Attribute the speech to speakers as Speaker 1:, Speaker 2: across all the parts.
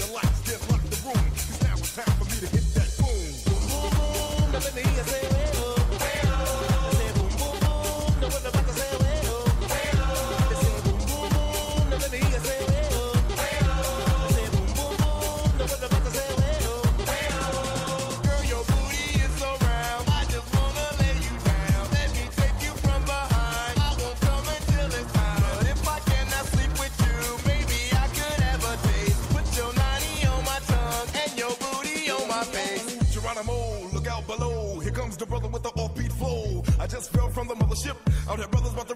Speaker 1: the light. Geronimo, look out below. Here comes the brother with the offbeat flow. I just fell from the mothership. Out here, brothers about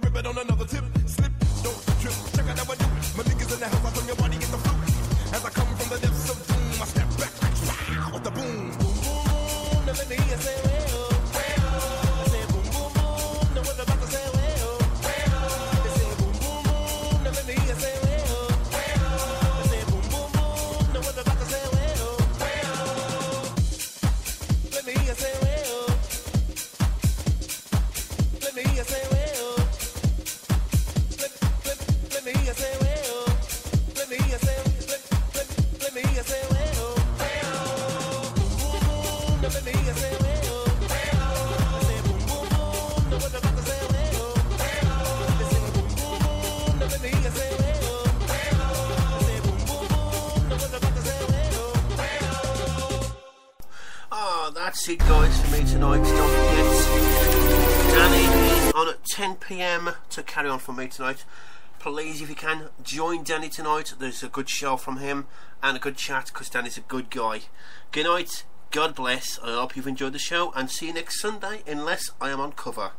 Speaker 2: Ah, that's it, guys, for me tonight. Don't forget, Danny on at 10 pm to carry on for me tonight. Please, if you can, join Danny tonight. There's a good show from him and a good chat because Danny's a good guy. Good night. God bless. I hope you've enjoyed the show and see you next Sunday, unless I am on cover.